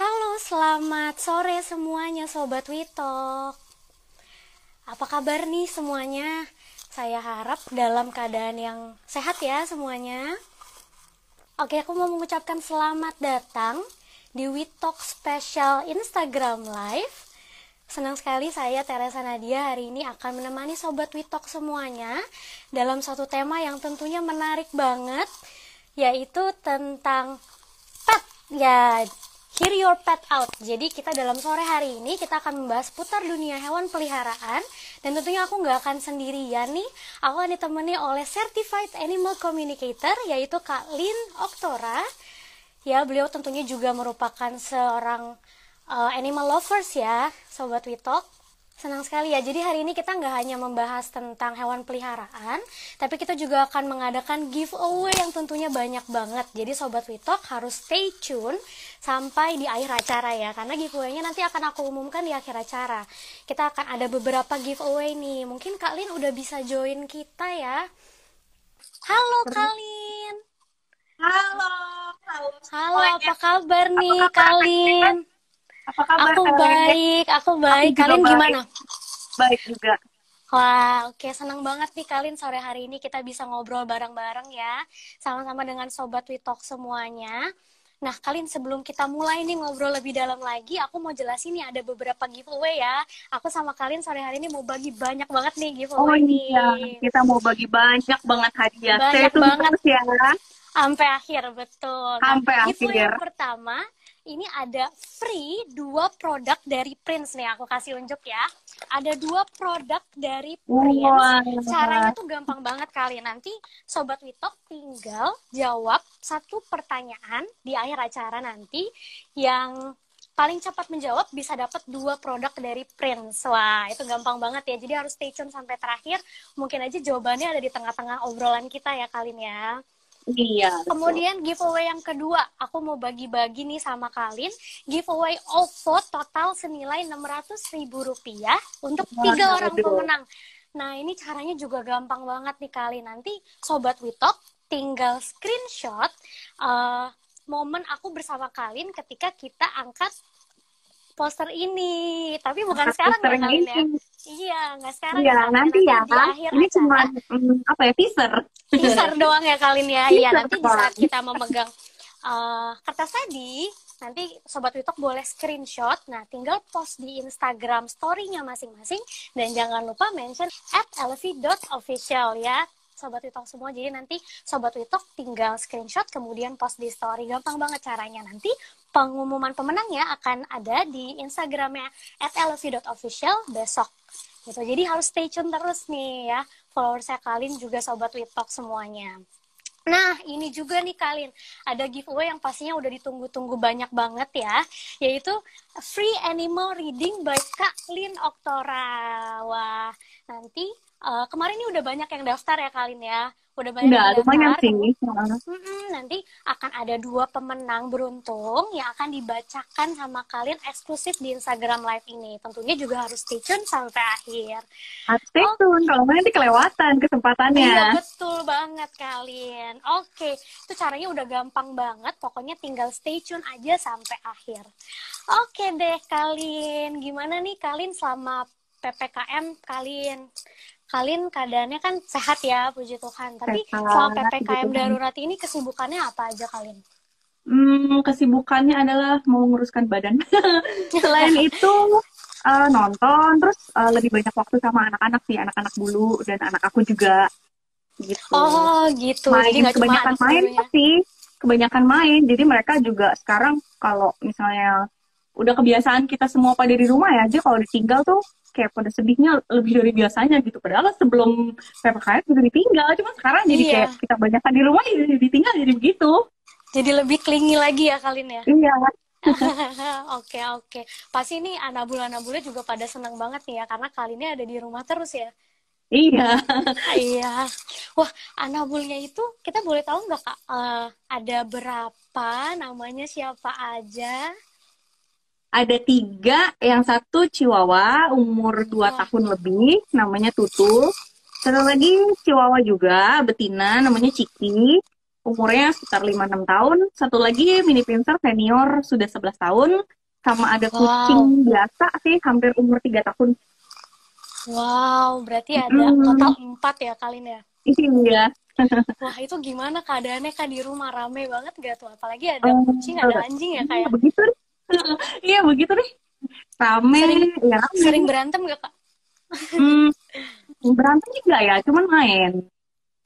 Halo, selamat sore semuanya Sobat Witok. Apa kabar nih semuanya? Saya harap dalam keadaan yang sehat ya semuanya. Oke, aku mau mengucapkan selamat datang di Witok Special Instagram Live. Senang sekali saya Teresa Nadia hari ini akan menemani Sobat Witok semuanya dalam satu tema yang tentunya menarik banget, yaitu tentang pet. Ya, Hear Your Pet Out. Jadi kita dalam sore hari ini kita akan membahas putar dunia hewan peliharaan dan tentunya aku nggak akan sendirian nih. Aku akan ditemani oleh Certified Animal Communicator yaitu Kak Lin Oktora. Ya beliau tentunya juga merupakan seorang uh, animal lovers ya, Sobat Witok. Senang sekali ya. Jadi hari ini kita nggak hanya membahas tentang hewan peliharaan, tapi kita juga akan mengadakan giveaway yang tentunya banyak banget. Jadi Sobat Witok harus stay tune sampai di akhir acara ya, karena giveaway-nya nanti akan aku umumkan di akhir acara. Kita akan ada beberapa giveaway nih. Mungkin Kak Lin udah bisa join kita ya. Halo Kak Lin. Halo, halo. Halo, apa kabar nih Kak Lin? Apa kabar? Aku kalian? baik, aku baik. Aku Kalian baik. gimana? Baik juga. Wah, oke senang banget nih kalian sore hari ini kita bisa ngobrol bareng-bareng ya, sama-sama dengan sobat Witok semuanya. Nah, kalian sebelum kita mulai nih ngobrol lebih dalam lagi, aku mau jelasin nih ada beberapa giveaway ya. Aku sama kalian sore hari ini mau bagi banyak banget nih Oh giveaway nih. iya, kita mau bagi banyak banget hadiah. Banyak tune banget. ya. Sampai akhir, betul. Sampai giveaway akhir. yang pertama, ini ada free dua produk dari Prince nih, aku kasih unjuk ya. Ada dua produk dari Prince. Wah. Caranya tuh gampang banget kali. Nanti Sobat Witok tinggal jawab satu pertanyaan di akhir acara nanti yang paling cepat menjawab bisa dapat dua produk dari Prince. Wah, itu gampang banget ya. Jadi harus stay tune sampai terakhir. Mungkin aja jawabannya ada di tengah-tengah obrolan kita ya kalian ya. Iya. betul. Kemudian giveaway yang kedua, aku mau bagi-bagi nih sama kalian. Giveaway OVO total senilai Rp600.000 untuk tiga orang pemenang. Nah, ini caranya juga gampang banget nih kali. Nanti Sobat Witok tinggal screenshot eh, momen aku bersama kalian ketika kita angkat poster ini. Tapi bukan sekarang poster ya kalian ya. ini. Iya, nggak sekarang Iya, Kalian. nanti ya. akhir Ini acara cuma mm, apa ya teaser. teaser doang ya kalian ya. Iya, nanti di saat kita memegang eh, kertas tadi, nanti Sobat Witok boleh screenshot. Nah, tinggal post di Instagram story-nya masing-masing. Dan jangan lupa mention at elvi.official ya. Sobat Witok semua, jadi nanti Sobat Witok tinggal screenshot kemudian post di story. Gampang banget caranya nanti. Pengumuman pemenangnya akan ada di Instagramnya at elvi.official besok gitu. Jadi harus stay tune terus nih ya. Followersnya kalian juga Sobat Witok semuanya. Nah, ini juga nih kalian ada giveaway yang pastinya udah ditunggu-tunggu banyak banget ya, yaitu free animal reading by Kak Lin Oktora. Wah, nanti eh, kemarin ini udah banyak yang daftar ya kalian ya, udah banyak Enggak, yang lumayan sih. Mm-mm, nanti akan ada dua pemenang beruntung yang akan dibacakan sama kalian eksklusif di Instagram Live ini. Tentunya juga harus stay tune sampai akhir. Harus Stay tune, kalau nggak nanti kelewatan kesempatannya. Iya betul banget kalian. Oke, itu caranya udah gampang banget. Pokoknya tinggal stay tune aja sampai akhir. Oke deh kalian, gimana nih kalian selama ppkm kalian? Kalian keadaannya kan sehat ya, puji Tuhan. Tapi selama puji ppkm darurat ini kesibukannya apa aja kalian? Hmm, kesibukannya adalah mau menguruskan badan. Selain itu eh, nonton, terus eh, lebih banyak waktu sama anak-anak sih, anak-anak bulu dan anak aku juga gitu. Oh gitu, main jadi cuma kebanyakan main sih, kebanyakan main. Jadi mereka juga sekarang kalau misalnya udah kebiasaan kita semua pada di rumah ya aja kalau ditinggal tuh kayak pada sedihnya lebih dari biasanya gitu. Padahal sebelum PPKM juga ditinggal, cuma sekarang jadi Iya. kayak kita banyakan di rumah jadi ditinggal jadi begitu. Jadi lebih klingi lagi ya kalian ya. Iya. Oke oke. Pasti ini anabul-anabulnya juga pada seneng banget nih ya karena kali ini ada di rumah terus ya. Iya. iya. Wah, anabulnya itu kita boleh tahu nggak kak? eh, ada berapa? Namanya siapa aja? Ada tiga, yang satu Chihuahua umur 2 Wah. tahun lebih, namanya Tutul. Satu lagi Chihuahua juga, betina, namanya Ciki. Umurnya sekitar 5-6 tahun. Satu lagi mini pincer senior, sudah 11 tahun. Sama ada kucing biasa sih, hampir umur 3 tahun. Wow, berarti ada mm. total 4 ya kalian ya? Iya. Wah itu gimana keadaannya kak di rumah rame banget gak tuh? Apalagi ada oh, kucing, ada anjing ya kayak. Iya begitu. iya begitu deh. Rame, sering, ya rame. Sering berantem gak kak? hmm, berantem juga ya, cuman main.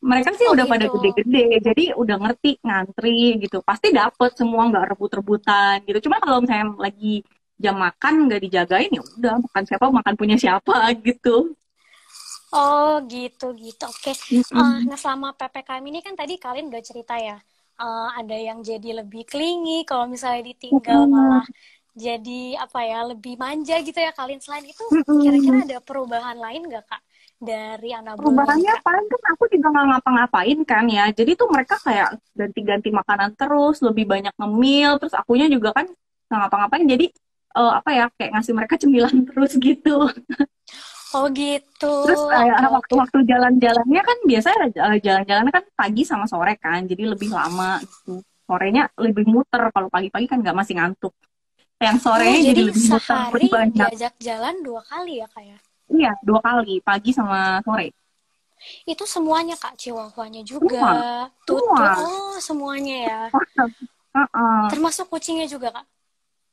Mereka sih oh, udah gitu. pada gede-gede, jadi udah ngerti ngantri gitu. Pasti dapet semua nggak rebut-rebutan gitu. Cuma kalau misalnya lagi jam makan nggak dijagain ya udah makan siapa makan punya siapa gitu. Oh gitu gitu, oke. Okay. Mm-hmm. Uh, nah selama ppkm ini kan tadi kalian udah cerita ya, uh, ada yang jadi lebih klingi, kalau misalnya ditinggal mm-hmm. malah jadi apa ya lebih manja gitu ya kalian. Selain itu kira-kira ada perubahan lain nggak kak? dari anak Perubahannya paling kan aku juga nggak ngapa-ngapain kan ya. Jadi tuh mereka kayak ganti-ganti makanan terus, lebih banyak ngemil, terus akunya juga kan nggak ngapa-ngapain. Jadi uh, apa ya kayak ngasih mereka cemilan terus gitu. Oh gitu. Terus uh, waktu-waktu jalan-jalannya kan biasa uh, jalan-jalannya kan pagi sama sore kan, jadi lebih lama gitu. Sorenya lebih muter kalau pagi-pagi kan nggak masih ngantuk. Yang sorenya oh, jadi, jadi lebih muter lebih banyak. diajak jalan dua kali ya kayak? Iya, dua kali, pagi sama sore. Itu semuanya Kak Chihuahua-nya juga. Semua. Semua. Oh, semuanya ya. Uh -uh. Termasuk kucingnya juga Kak?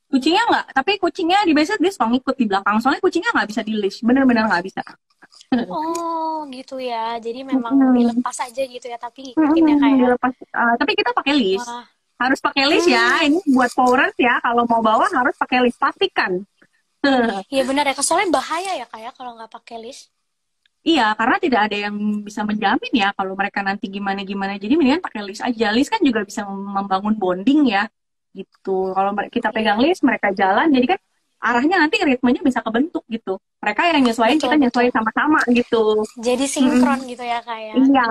Kucingnya enggak, tapi kucingnya di biasa dia suka ngikut di belakang. Soalnya kucingnya nggak bisa di leash, bener-bener nggak bisa. Oh, gitu ya. Jadi memang hmm. dilepas aja gitu ya, tapi ngikutin ya kayak. Dilepas. Uh, tapi kita pakai leash. Wah. Harus pakai leash ya. Hmm. Ini buat powers ya. Kalau mau bawa harus pakai leash pastikan. Iya benar ya, soalnya bahaya ya kayak ya, kalau nggak pakai list. Iya, karena tidak ada yang bisa menjamin ya kalau mereka nanti gimana gimana. Jadi mendingan pakai list aja. List kan juga bisa membangun bonding ya, gitu. Kalau kita pegang list, mereka jalan, jadi kan arahnya nanti ritmenya bisa kebentuk gitu. Mereka yang nyesuaiin, kita nyesuaiin sama-sama gitu. Jadi sinkron hmm. gitu ya kayak. Ya? Iya.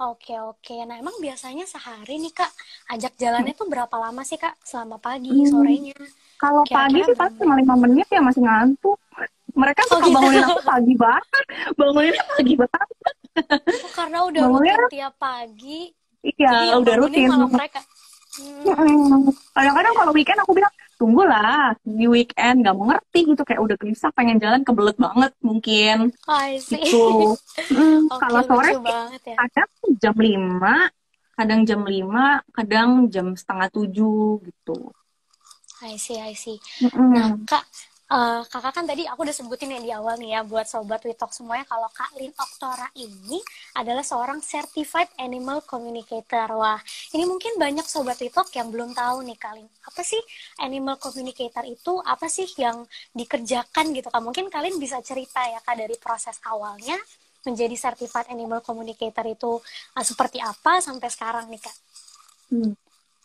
Oke oke. Nah emang biasanya sehari nih kak ajak jalannya tuh berapa lama sih kak? Selama pagi, hmm. sorenya? Kalau pagi sih pasti cuma lima menit ya masih ngantuk. Mereka suka oh, gitu. bangunin aku pagi banget. Banguninnya pagi banget. Oh, karena udah bangunin, rutin tiap pagi. Iya, udah rutin. Malah mereka. Hmm. Kadang-kadang kalau weekend aku bilang, tunggulah di weekend gak mau ngerti gitu kayak udah gelisah pengen jalan kebelet banget mungkin. See. Gitu. Hmm, okay, kalau sore ya. kadang jam 5, kadang jam 5, kadang jam setengah tujuh gitu. I see, I see. Mm-hmm. Nah, Kak, uh, kakak kan tadi aku udah sebutin ya di awal nih ya buat sobat Witok semuanya kalau Kak Lin Oktora ini adalah seorang certified animal communicator. Wah, ini mungkin banyak sobat Witok yang belum tahu nih Kak Lin. Apa sih animal communicator itu? Apa sih yang dikerjakan gitu Kak? Mungkin kalian bisa cerita ya Kak dari proses awalnya menjadi certified animal communicator itu uh, seperti apa sampai sekarang nih Kak? Hmm.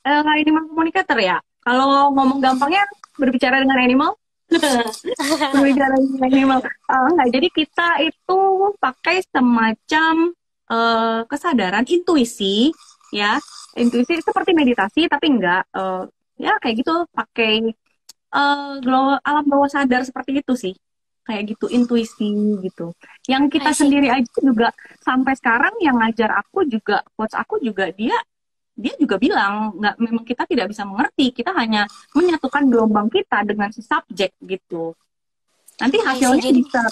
Uh, animal communicator ya? Kalau ngomong gampangnya berbicara dengan animal, berbicara dengan animal. Uh, enggak, jadi kita itu pakai semacam uh, kesadaran intuisi, ya, intuisi seperti meditasi, tapi enggak, uh, ya kayak gitu pakai uh, alam bawah sadar seperti itu sih kayak gitu intuisi gitu. Yang kita sendiri aja juga sampai sekarang yang ngajar aku juga coach aku juga dia dia juga bilang nggak memang kita tidak bisa mengerti kita hanya menyatukan gelombang kita dengan si subjek gitu nanti hasilnya jadi... bisa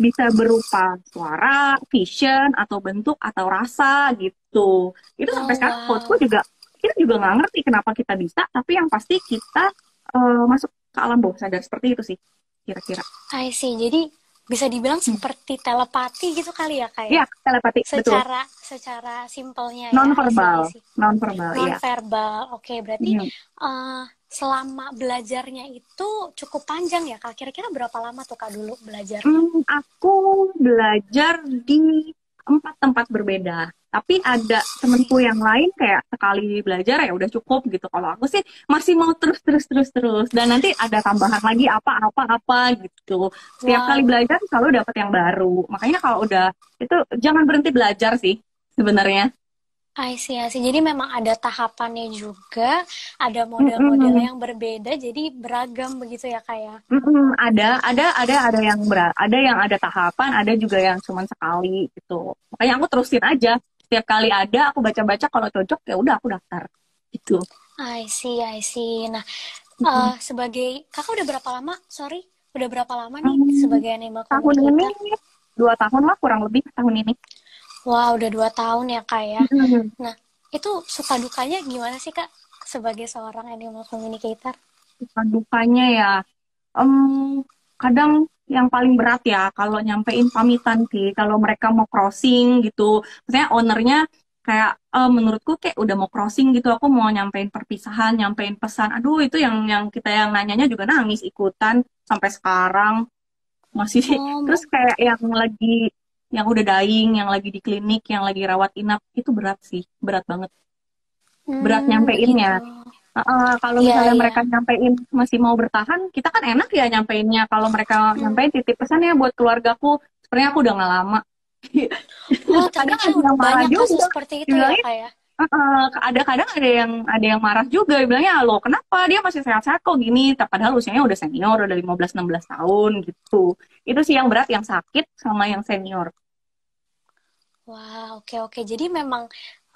bisa berupa suara vision atau bentuk atau rasa gitu itu sampai oh, sekarang wow. coachku juga kita juga nggak ngerti kenapa kita bisa tapi yang pasti kita uh, masuk ke alam bawah sadar seperti itu sih kira-kira. I see. Jadi bisa dibilang hmm. seperti telepati gitu kali ya kayak ya? Iya, telepati secara betul. Secara simpelnya non verbal ya, non verbal non verbal oke okay, berarti hmm. uh, selama belajarnya itu cukup panjang ya kak? Kira-kira berapa lama tuh kak dulu belajar? Hmm, aku belajar di empat tempat berbeda. Tapi ada temenku yang lain kayak sekali belajar ya udah cukup gitu. Kalau aku sih masih mau terus terus terus terus. Dan nanti ada tambahan lagi apa apa apa gitu. Setiap wow. kali belajar selalu dapat yang baru. Makanya kalau udah itu jangan berhenti belajar sih sebenarnya I see, I see. Jadi memang ada tahapannya juga, ada model-model Mm-mm. yang berbeda, jadi beragam begitu ya kak ya? Mm-mm, ada, ada, ada, ada yang berat, ada yang ada tahapan, ada juga yang cuma sekali gitu. Makanya aku terusin aja. Setiap kali ada, aku baca-baca kalau cocok ya udah aku daftar gitu. I see, I see. Nah, Mm-mm. eh, sebagai kakak udah berapa lama? Sorry, udah berapa lama nih Hmm, sebagai animal tahun ini communicator? dua tahun lah kurang lebih tahun ini. Wah, udah dua tahun ya kak ya. Mm-mm. Nah, itu suka dukanya gimana sih kak sebagai seorang animal communicator? Suka dukanya ya, em, kadang yang paling berat ya kalau nyampein pamitan sih, kalau mereka mau crossing gitu, misalnya ownernya kayak eh, menurutku kayak udah mau crossing gitu, aku mau nyampein perpisahan, nyampein pesan, aduh itu yang yang kita yang nanyanya juga nangis ikutan sampai sekarang masih, Oh, terus kayak yang lagi yang udah dying, yang lagi di klinik, yang lagi rawat inap itu berat sih, berat banget, berat hmm, nyampeinnya. begitu. Uh, kalau Iya, misalnya iya. mereka nyampein masih mau bertahan, kita kan enak ya nyampeinnya. Kalau mereka Hmm. nyampein titip pesan ya buat keluargaku, sebenarnya aku udah nggak lama. Oh, yang marah banyak kasus seperti itu ya Dibilangnya, ada kadang ada yang ada yang marah juga. Bilangnya, lo kenapa dia masih sehat-sehat kok gini? Padahal usianya udah senior, udah 15-16 tahun gitu. Itu sih yang berat, yang sakit sama yang senior. Wah, oke oke. Jadi memang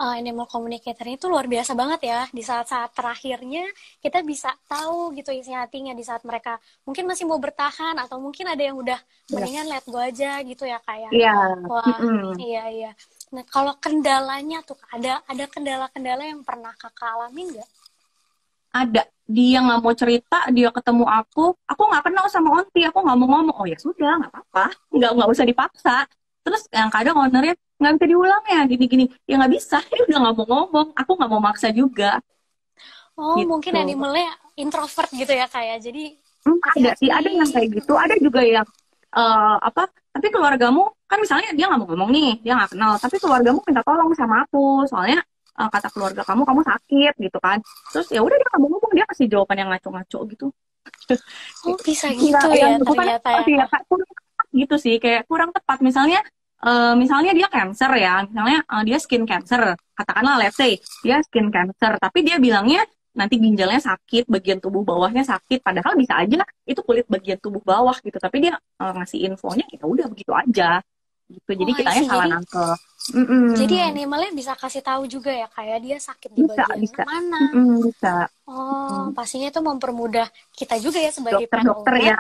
uh, animal communicator itu luar biasa banget ya. Di saat-saat terakhirnya kita bisa tahu gitu isi hatinya di saat mereka mungkin masih mau bertahan atau mungkin ada yang udah Ya. mendingan let go aja gitu ya kak ya. Iya. Wah, mm-mm. iya iya. Nah, kalau kendalanya tuh ada ada kendala-kendala yang pernah kakak alamin nggak? ada. Dia nggak mau cerita dia ketemu aku aku nggak kenal sama Onti aku nggak mau ngomong oh ya sudah nggak apa-apa nggak nggak usah dipaksa. Terus yang kadang ownernya nggak bisa diulang ya gini-gini. Ya nggak bisa ya udah nggak mau ngomong aku nggak mau maksa juga. Oh, gitu. mungkin animalnya introvert gitu ya kak ya. Jadi Hmm, ada sih ada yang kayak gitu. Ada juga yang eh, apa tapi keluargamu kan misalnya dia nggak mau ngomong nih dia nggak kenal. Tapi keluargamu minta tolong sama aku. Soalnya eh, kata keluarga kamu kamu sakit gitu kan. Terus ya udah dia nggak mau ngomong dia kasih jawaban yang ngaco-ngaco gitu. Oh, bisa Enggak, gitu ya ternyata ya apa ya, kurang tepat gitu sih, kayak kurang tepat. Misalnya, eh, misalnya dia cancer ya, misalnya eh, dia skin cancer, katakanlah let's say dia skin cancer, tapi dia bilangnya nanti ginjalnya sakit, bagian tubuh bawahnya sakit, padahal bisa aja itu kulit bagian tubuh bawah gitu, tapi dia eh, ngasih infonya ya udah begitu aja, gitu. Jadi Oh, kitanya salah Jadi nangkep. Mm-mm. jadi animalnya bisa kasih tahu juga ya kayak dia sakit di Bisa, bagian bisa. mana. Mm-mm, bisa. Oh, Mm. pastinya itu mempermudah kita juga ya sebagai pet Dokter-dokter owner, ya.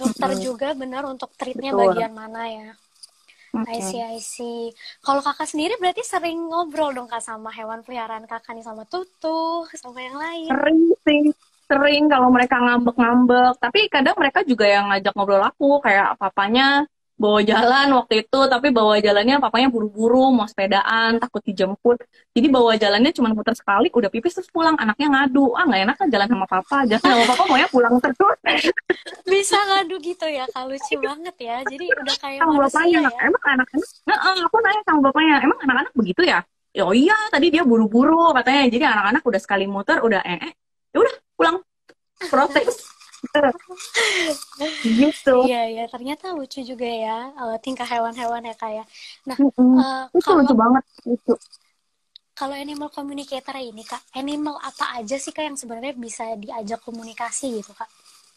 Dokter mm-mm. juga benar untuk treatnya Betul. bagian mana ya. I Mm-mm. see, I see. Kalau kakak sendiri berarti sering ngobrol dong kak sama hewan peliharaan kakak nih sama tutu, sama yang lain. Sering sih, sering kalau mereka ngambek-ngambek. Tapi kadang mereka juga yang ngajak ngobrol aku, kayak papanya bawa jalan waktu itu, tapi bawa jalannya papanya buru-buru, mau sepedaan, takut dijemput. Jadi bawa jalannya cuma muter sekali, udah pipis terus pulang. Anaknya ngadu, ah nggak enak kan jalan sama papa, jalan sama papa maunya pulang terus Bisa ngadu gitu ya, kak lucu banget ya. Jadi udah kayak sama bapaknya. ya. Emang anak-anak, nah, aku nanya sama bapaknya, emang anak-anak begitu ya? Ya, oh iya, tadi dia buru-buru katanya. Jadi anak-anak udah sekali muter, udah eh, eh. ya udah pulang protes. gitu. Iya, iya. Ternyata lucu juga ya eh, tingkah hewan-hewan ya kak ya. Nah, Mm-mm. eh, Itu kalau lucu banget itu. kalau animal communicator ini kak, animal apa aja sih kak yang sebenarnya bisa diajak komunikasi gitu kak?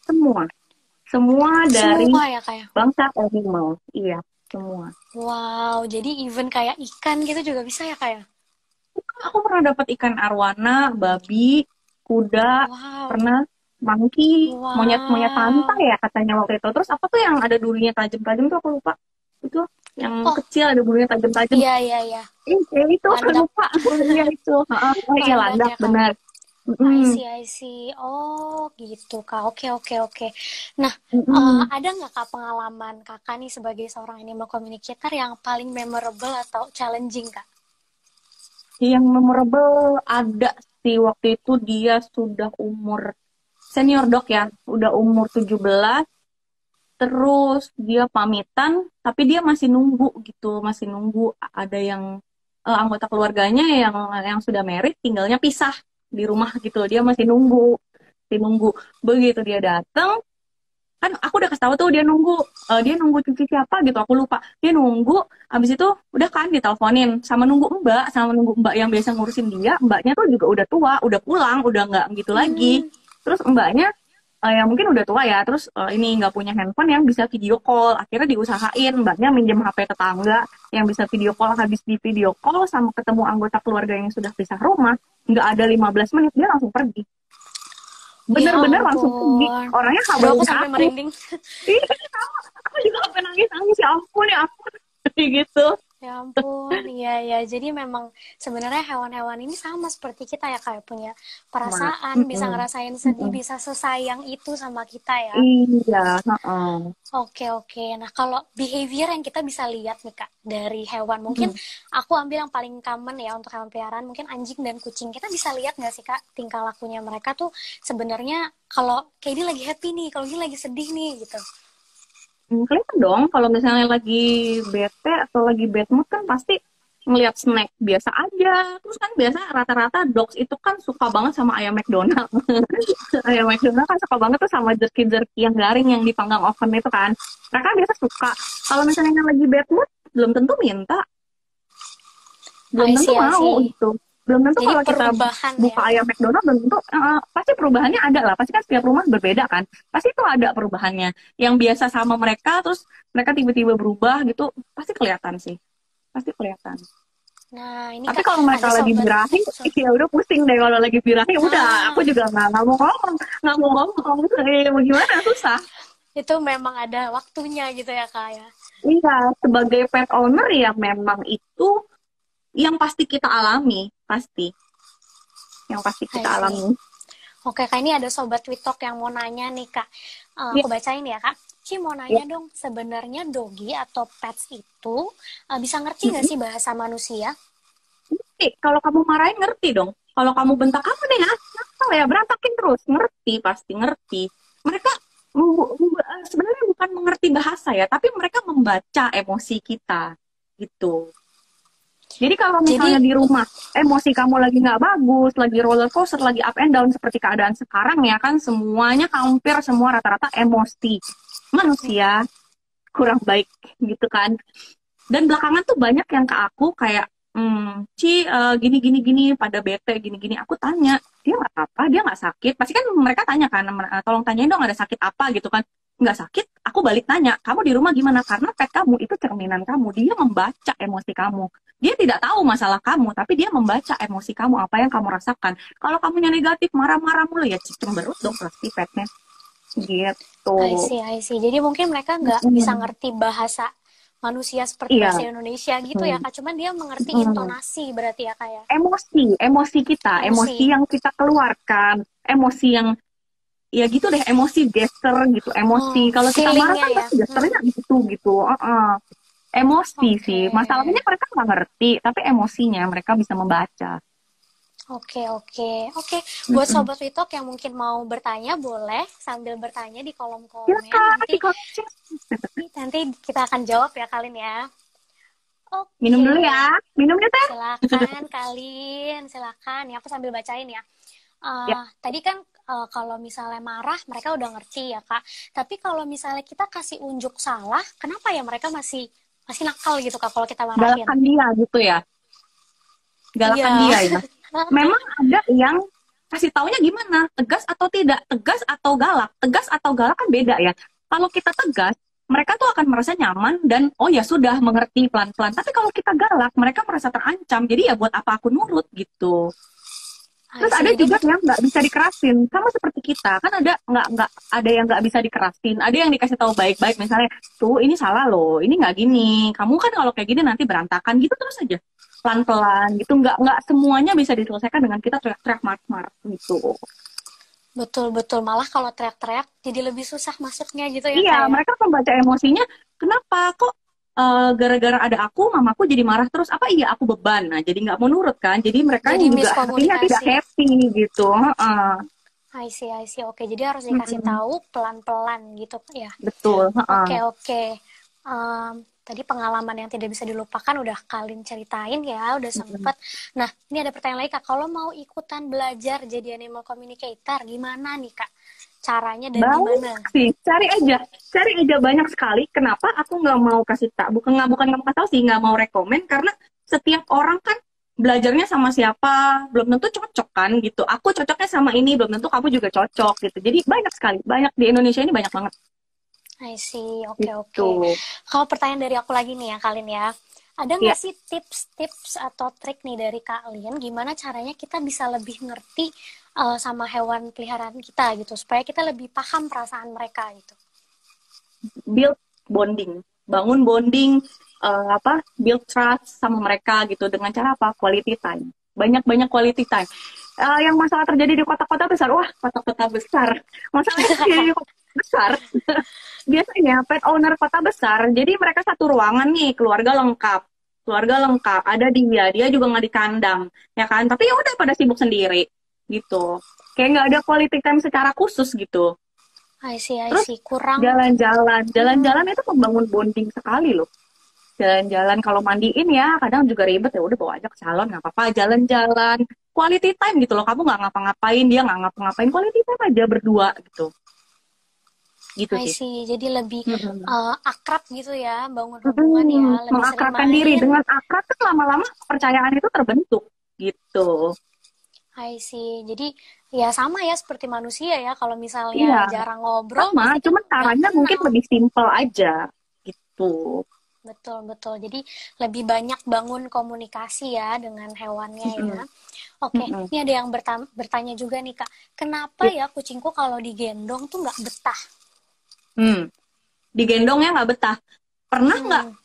Semua. Semua dari Semua ya kak ya. bangsa animal. Iya, semua. Wow, jadi even kayak ikan gitu juga bisa ya kak ya? Aku pernah dapat ikan arwana, babi, kuda, Wow, pernah monkey, monyet-monyet wow. pantai ya katanya waktu itu. Terus apa tuh yang ada durinya tajam-tajam tuh aku lupa. Itu yang Oh, kecil ada bulunya tajam-tajam. iya iya iya. Eh, kayak itu aku lupa. Iya itu. Heeh. Oh iya landak ya kak. benar. I Mm-mm. see, I see. Oh, gitu kak. Oke, oke, oke. Nah, eh, Mm-mm. ada nggak kak pengalaman kakak nih sebagai seorang animal communicator yang paling memorable atau challenging kak? Yang memorable ada sih waktu itu dia sudah umur senior dok ya, udah umur 17 terus dia pamitan tapi dia masih nunggu gitu, masih nunggu ada yang eh, anggota keluarganya yang yang sudah merit tinggalnya pisah di rumah gitu. Dia masih nunggu, masih nunggu. Begitu dia datang kan aku udah kasih tahu tuh dia nunggu uh, dia nunggu cuci siapa gitu aku lupa dia nunggu abis itu udah kan diteleponin sama nunggu mbak sama nunggu mbak yang biasa ngurusin dia mbaknya tuh juga udah tua udah pulang udah nggak gitu lagi hmm. Terus mbaknya uh, yang mungkin udah tua ya terus uh, ini nggak punya handphone yang bisa video call. Akhirnya diusahain mbaknya minjem HP tetangga yang bisa video call. Habis di video call sama ketemu anggota keluarga yang sudah pisah rumah nggak ada 15 menit dia langsung pergi. Bener-bener ya langsung pergi. orangnya kabel aku sampai merinding. Iya aku juga sampai nangis nangis ya ampun ya ampun. Gitu Ya ampun, iya ya. Jadi memang sebenarnya hewan-hewan ini sama seperti kita ya kayak punya perasaan, bisa ngerasain sedih, bisa sesayang itu sama kita ya. Iya. Uh-uh. Oke oke. Nah kalau behavior yang kita bisa lihat nih kak dari hewan, mungkin hmm. aku ambil yang paling common ya untuk hewan peliharaan, mungkin anjing dan kucing. Kita bisa lihat nggak sih kak tingkah lakunya mereka tuh sebenarnya kalau kayak ini lagi happy nih, kalau ini lagi sedih nih gitu. Hmm, kelihatan dong kalau misalnya lagi bete atau lagi bad mood kan pasti ngelihat snack biasa aja. Terus kan biasa rata-rata dogs itu kan suka banget sama ayam McDonald. ayam McDonald kan suka banget tuh sama jerky-jerky yang garing yang dipanggang oven itu kan. Mereka biasa suka. Kalau misalnya lagi bad mood, belum tentu minta. Belum tentu mau itu belum tentu Jadi kalau kita buka ya? ayam McDonald belum tentu uh, pasti perubahannya ada lah pasti kan setiap rumah berbeda kan pasti itu ada perubahannya yang biasa sama mereka terus mereka tiba-tiba berubah gitu pasti kelihatan sih pasti kelihatan Nah, ini tapi kalau mereka lagi birahi, ya udah pusing deh kalau lagi birahi. Ya udah, ah. aku juga nggak nggak mau ngomong, nggak mau ngomong. Eh, gimana susah. Itu memang ada waktunya gitu ya kak ya. Iya, sebagai pet owner ya memang itu yang pasti kita alami pasti. Yang pasti kita alami. Oke kak ini ada sobat Witok yang mau nanya nih kak. Uh, ya. aku bacain ya kak. Ci mau nanya ya. dong sebenarnya dogi atau pets itu uh, bisa ngerti nggak mm -hmm. sih bahasa manusia? Ngerti. Kalau kamu marahin ngerti dong. Kalau kamu bentak kamu nih ya nakal ya? Berantakin terus. Ngerti pasti ngerti. Mereka sebenarnya bukan mengerti bahasa ya tapi mereka membaca emosi kita gitu jadi kalau misalnya Jadi, di rumah emosi kamu lagi nggak bagus, lagi roller coaster, lagi up and down seperti keadaan sekarang ya kan semuanya hampir semua rata-rata emosi. Manusia kurang baik gitu kan. Dan belakangan tuh banyak yang ke aku kayak hmm, Ci uh, gini gini gini pada bete gini gini. Aku tanya dia nggak apa-apa? Dia nggak sakit? Pasti kan mereka tanya kan tolong tanyain dong ada sakit apa? Gitu kan nggak sakit, aku balik tanya, kamu di rumah gimana? Karena pet kamu itu cerminan kamu, dia membaca emosi kamu. Dia tidak tahu masalah kamu, tapi dia membaca emosi kamu, apa yang kamu rasakan. Kalau kamunya negatif, marah-marah mulu ya cemberut dong pasti petnya. Gitu. I see, I see. Jadi mungkin mereka nggak hmm. bisa ngerti bahasa manusia seperti iya. bahasa Indonesia gitu hmm. ya kak cuman dia mengerti hmm. intonasi berarti ya kak ya emosi emosi kita emosi. emosi yang kita keluarkan emosi yang ya gitu deh emosi gesture gitu emosi oh, kalau kita marah kan ya? pasti gesturnya hmm. gitu gitu uh -uh. emosi okay. sih masalahnya mereka nggak ngerti tapi emosinya mereka bisa membaca Oke oke oke. Buat sobat Witok yang mungkin mau bertanya boleh sambil bertanya di kolom komen. Ya, nanti, nanti kita akan jawab ya kalian ya. Oke. Minum dulu ya. Minum dulu teh. Silakan kalian, silakan. Ya aku sambil bacain ya. Uh, ya. Tadi kan uh, kalau misalnya marah mereka udah ngerti ya kak. Tapi kalau misalnya kita kasih unjuk salah kenapa ya mereka masih masih nakal gitu kak kalau kita marahin? Galakan dia gitu ya? Galakan yeah. dia ya? Memang ada yang kasih taunya gimana? Tegas atau tidak? Tegas atau galak? Tegas atau galak kan beda ya. Kalau kita tegas mereka tuh akan merasa nyaman dan oh ya sudah mengerti pelan-pelan. Tapi kalau kita galak mereka merasa terancam. Jadi ya buat apa aku nurut gitu Terus ada juga yang nggak bisa dikerasin, sama seperti kita. Kan ada nggak nggak ada yang nggak bisa dikerasin, ada yang dikasih tahu baik-baik. Misalnya tuh ini salah loh, ini nggak gini, kamu kan kalau kayak gini nanti berantakan gitu terus aja. Pelan-pelan gitu. Nggak nggak semuanya bisa diselesaikan dengan kita teriak-teriak marah-marah gitu. Betul betul. Malah kalau teriak-teriak jadi lebih susah masuknya gitu ya. Iya kayak. mereka membaca emosinya. Kenapa? Kok gara eh, gara-gara ada aku, mamaku jadi marah terus. Apa iya aku beban? Nah, jadi nggak mau nurut kan. Jadi mereka jadi juga hatinya tidak happy gitu. Uh. I see, I see. Oke, jadi harus dikasih mm -hmm. tahu pelan-pelan gitu ya. Betul. Oke, uh. oke. Okay, okay. Um, tadi pengalaman yang tidak bisa dilupakan udah kalian ceritain ya, udah sempet. Nah, ini ada pertanyaan lagi kak, kalau mau ikutan belajar jadi animal communicator, gimana nih kak? Caranya dan Banyak gimana? sih, cari aja, cari aja banyak sekali. Kenapa aku nggak mau kasih tak? Bukan nggak bukan nggak tahu sih, nggak mau rekomen karena setiap orang kan belajarnya sama siapa belum tentu cocok kan gitu. Aku cocoknya sama ini belum tentu kamu juga cocok gitu. Jadi banyak sekali, banyak di Indonesia ini banyak banget. I see, oke oke. Gitu. Kalau pertanyaan dari aku lagi nih ya kalian ya, ada nggak sih tips-tips atau trik nih dari kalian gimana caranya kita bisa lebih ngerti uh, sama hewan peliharaan kita gitu, supaya kita lebih paham perasaan mereka gitu. Build bonding, bangun bonding, uh, apa? Build trust sama mereka gitu dengan cara apa? Quality time. Banyak-banyak quality time. Uh, yang masalah terjadi di kota-kota besar, wah kota-kota besar. Masalahnya terjadi di kota besar. Biasanya pet owner kota besar, jadi mereka satu ruangan nih, keluarga lengkap. Keluarga lengkap, ada dia, dia juga nggak di kandang, ya kan? Tapi ya udah pada sibuk sendiri, gitu. Kayak nggak ada quality time secara khusus gitu. I see, I Terus see. Kurang Jalan-jalan, jalan-jalan itu membangun bonding sekali loh. Jalan-jalan kalau mandiin ya, kadang juga ribet ya udah bawa aja ke salon nggak apa-apa. Jalan-jalan, quality time gitu loh. Kamu nggak ngapa-ngapain, dia nggak ngapa-ngapain, quality time aja berdua gitu. Gitu I sih. see. Jadi lebih Mm-mm. uh, akrab gitu ya, bangun hubungan ya, Hmm, lebih sering mengakrabkan diri dengan akrab kan lama-lama kepercayaan itu terbentuk gitu. I see. Jadi ya sama ya seperti manusia ya, kalau misalnya Iya, jarang ngobrol, sama, cuman caranya mungkin lebih simple aja gitu. Betul, betul. Jadi lebih banyak bangun komunikasi ya dengan hewannya ya. Mm-mm. Oke, Mm-mm. ini ada yang bertanya juga nih Kak, kenapa ya kucingku kalau digendong tuh nggak betah? Hmm. Digendongnya nggak betah. Pernah nggak? Hmm,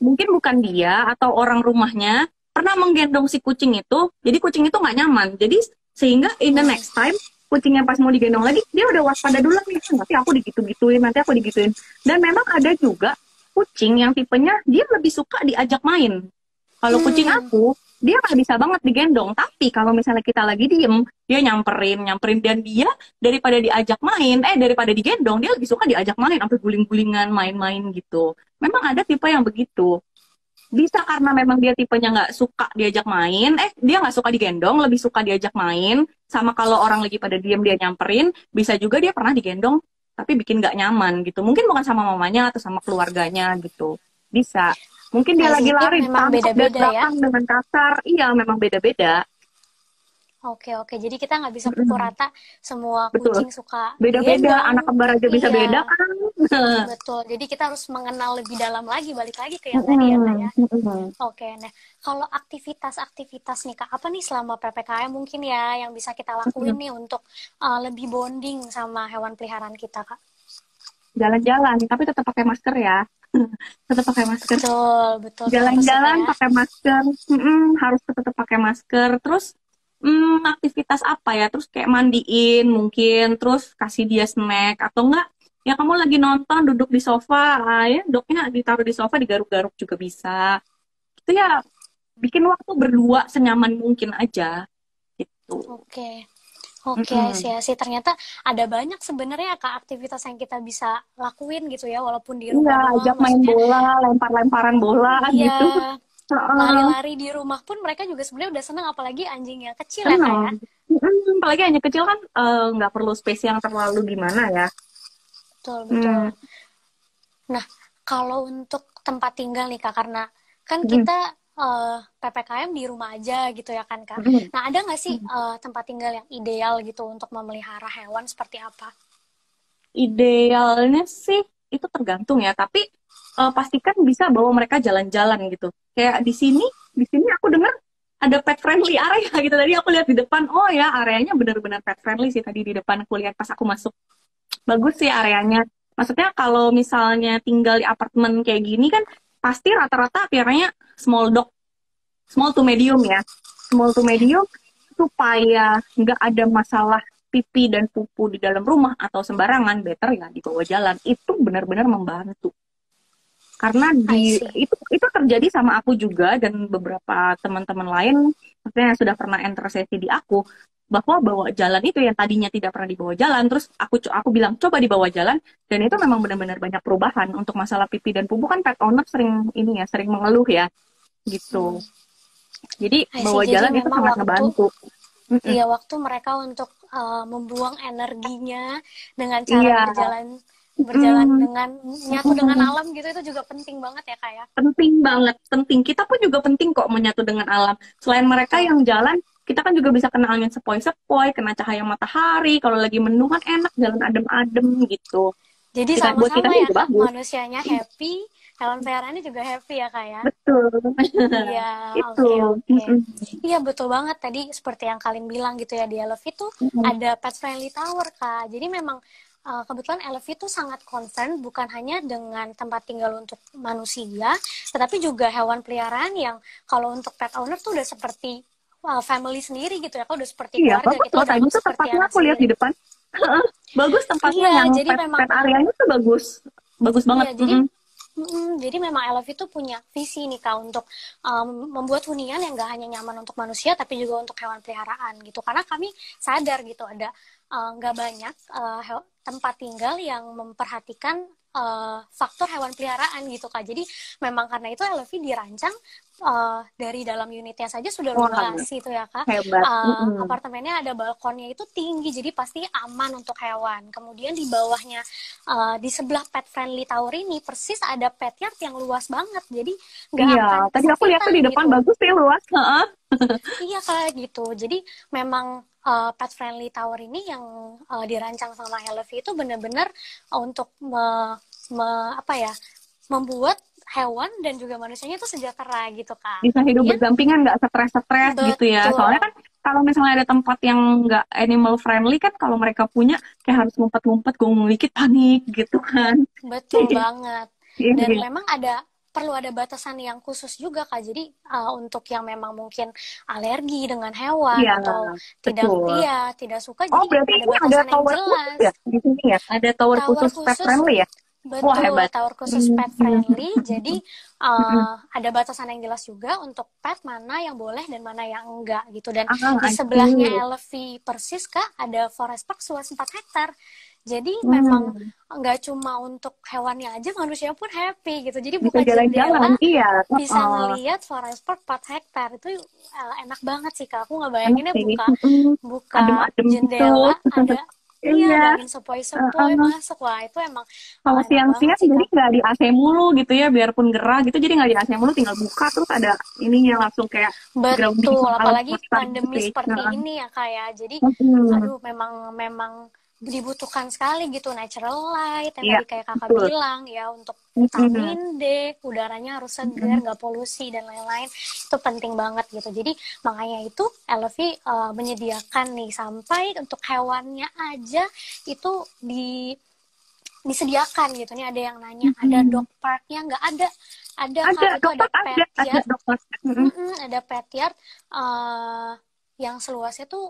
Mungkin bukan dia atau orang rumahnya pernah menggendong si kucing itu, jadi kucing itu nggak nyaman. Jadi sehingga in the next time kucingnya pas mau digendong lagi, dia udah waspada dulu nih, nanti aku digitu-gituin, nanti aku digituin. Dan memang ada juga kucing yang tipenya dia lebih suka diajak main. Kalau Hmm. kucing aku, dia nggak bisa banget digendong. Tapi kalau misalnya kita lagi diem, dia nyamperin, nyamperin dan dia daripada diajak main, eh daripada digendong, dia lebih suka diajak main, sampai guling-gulingan, main-main gitu. Memang ada tipe yang begitu. Bisa karena memang dia tipenya nggak suka diajak main, eh dia nggak suka digendong, lebih suka diajak main. Sama kalau orang lagi pada diem dia nyamperin, bisa juga dia pernah digendong tapi bikin nggak nyaman gitu. Mungkin bukan sama mamanya atau sama keluarganya gitu. Bisa. Mungkin dia see. lagi lari, memang beda-beda ya. dengan kasar. Iya, memang beda-beda. Oke, oke. Jadi kita nggak bisa pukul rata semua Betul. kucing suka Beda-beda. Anak kembar aja bisa Iya. beda kan. Betul. Jadi kita harus mengenal lebih dalam lagi, balik lagi ke yang tadi ya, Kak ya. Oke, nah kalau aktivitas-aktivitas nih Kak, apa nih selama PPKM mungkin ya yang bisa kita lakuin nih untuk uh, lebih bonding sama hewan peliharaan kita Kak? Jalan-jalan, tapi tetap pakai masker ya. Tetap pakai masker. Betul, betul. Jalan-jalan ya. pakai masker. Mm-mm, harus tetap pakai masker. Terus hmm, aktivitas apa ya? Terus kayak mandiin mungkin, terus kasih dia snack atau enggak? Ya kamu lagi nonton duduk di sofa, ah, ya dognya ditaruh di sofa digaruk-garuk juga bisa. Itu ya bikin waktu berdua senyaman mungkin aja gitu. Oke. Oke, Mm-mm. sih sih ternyata ada banyak sebenarnya Kak aktivitas yang kita bisa lakuin gitu ya walaupun di rumah Iya, ajak main Maksudnya, bola, lempar-lemparan bola Iya, gitu. Lari-lari di rumah pun mereka juga sebenarnya udah seneng apalagi anjing yang kecil ya Kak ya. Senang. Apalagi hanya kecil kan eh, nggak perlu space yang terlalu gimana ya. Betul, betul. Hmm. Nah, kalau untuk tempat tinggal nih Kak, karena kan Mm. kita eh, PPKM di rumah aja gitu ya kan Kak. Mm. Nah, ada nggak sih eh, tempat tinggal yang ideal gitu untuk memelihara hewan seperti apa? Idealnya sih itu tergantung ya, tapi eh, pastikan bisa bawa mereka jalan-jalan gitu. Kayak di sini, di sini aku dengar ada pet friendly area gitu. Tadi aku lihat di depan, oh ya areanya benar-benar pet friendly sih tadi di depan aku lihat pas aku masuk. Bagus sih areanya. Maksudnya kalau misalnya tinggal di apartemen kayak gini kan pasti rata-rata piaranya small dog, small to medium ya. Small to medium supaya nggak ada masalah pipi dan pupu di dalam rumah atau sembarangan, better ya dibawa jalan. Itu benar-benar membantu. Karena di itu itu terjadi sama aku juga dan beberapa teman-teman lain, maksudnya yang sudah pernah enter sesi di aku, bahwa bawa jalan itu yang tadinya tidak pernah dibawa jalan terus aku aku bilang coba dibawa jalan dan itu memang benar-benar banyak perubahan untuk masalah pipi dan pupu kan pet owner sering ini ya sering mengeluh ya gitu jadi I see. bawa Jadi jalan itu sangat waktu- ngebantu. Iya, waktu mereka untuk uh, membuang energinya dengan cara Iya. berjalan berjalan Mm. dengan nyatu dengan alam gitu itu juga penting banget ya kak ya. penting banget penting kita pun juga penting kok menyatu dengan alam selain mereka yang jalan kita kan juga bisa kena angin sepoi-sepoi kena cahaya matahari kalau lagi mendung kan enak jalan adem-adem gitu Jadi sama-sama ya bagus. manusianya happy, hewan peliharaannya juga happy ya kak ya. betul Iya, itu oke oke. Mm-mm. Iya betul banget tadi seperti yang kalian bilang gitu ya di Elef itu Mm-mm. ada pet friendly tower kak. Jadi memang uh, kebetulan Elef itu sangat concern bukan hanya dengan tempat tinggal untuk manusia, tetapi juga hewan peliharaan yang kalau untuk pet owner tuh udah seperti uh, family sendiri gitu ya, kok udah seperti Iya, keluarga bagus gitu. Tadi seperti tempatnya aku lihat di depan. bagus tempatnya Iya, yang jadi pet, memang- pet areanya tuh bagus. Bagus banget. Iya, jadi Mm-mm. Mm, jadi memang Elef itu punya visi nih kak untuk um, membuat hunian yang gak hanya nyaman untuk manusia tapi juga untuk hewan peliharaan gitu karena kami sadar gitu ada uh, nggak banyak uh, tempat tinggal yang memperhatikan uh, faktor hewan peliharaan gitu kak jadi memang karena itu Elef dirancang uh, dari dalam unitnya saja sudah luas gitu ya kak Hebat. Uh, Mm-mm. apartemennya ada balkonnya itu tinggi jadi pasti aman untuk hewan kemudian di bawahnya uh, di sebelah pet friendly tower ini persis ada pet yard yang luas banget jadi nggak Iya, akan tadi aku lihat tuh di depan gitu. bagus sih luas. Iya kayak gitu jadi memang uh, pet friendly tower ini yang uh, dirancang sama LV itu benar-benar untuk me- me- apa ya membuat hewan dan juga manusianya itu sejahtera gitu kan Bisa hidup Kemudian- berdampingan nggak stres-stres gitu ya. Betul. Soalnya kan kalau misalnya ada tempat yang nggak animal friendly kan kalau mereka punya kayak harus ngumpet-ngumpet gonggong dikit panik gitu kan. betul banget Iya, dan iya. memang ada perlu ada batasan yang khusus juga kak jadi uh, untuk yang memang mungkin alergi dengan hewan Iya, atau tidak betul. iya tidak suka Oh, jadi berarti ada ini ada batasan yang tower jelas khusus ya di sini ya? Ada tower, Tower khusus pet khusus. friendly ya? Betul hebat. tower khusus Hmm. pet friendly jadi uh, ada batasan yang jelas juga untuk pet mana yang boleh dan mana yang enggak gitu dan Ah, di sebelahnya. LV persis kak ada forest park seluas 4 hektar jadi Hmm. memang nggak cuma untuk hewannya aja manusia pun happy gitu jadi Bisa buka jalan-jalan, jendela iya. bisa Oh, ngelihat forest park 4 hektar itu uh, enak banget sih kak aku nggak bayanginnya buka buka Adem-adem jendela gitu. ada iya Iya. ada angin sepoi-sepoi Uh-uh. masuk wah itu emang Kalau siang-siang jadi nggak di AC mulu gitu ya, biarpun gerah gitu, jadi nggak di AC mulu, tinggal buka terus ada ininya langsung kayak betul apalagi pandemi gitu ya. seperti Nah. ini ya kak ya jadi Mm-mm. aduh memang memang dibutuhkan sekali gitu natural light yang Iya, tadi kayak kakak betul. bilang ya untuk vitamin D udaranya harus segar nggak polusi dan lain-lain itu penting banget gitu. Jadi makanya itu LV uh, menyediakan nih sampai untuk hewannya aja itu di disediakan gitu. Nih ada yang nanya ada Mm-mm. dog parknya? Nggak ada. Ada Ada, itu ada ada, pet ada yard. dokter. Mm-mm. Mm-mm, ada pet yard. Uh, yang seluasnya tuh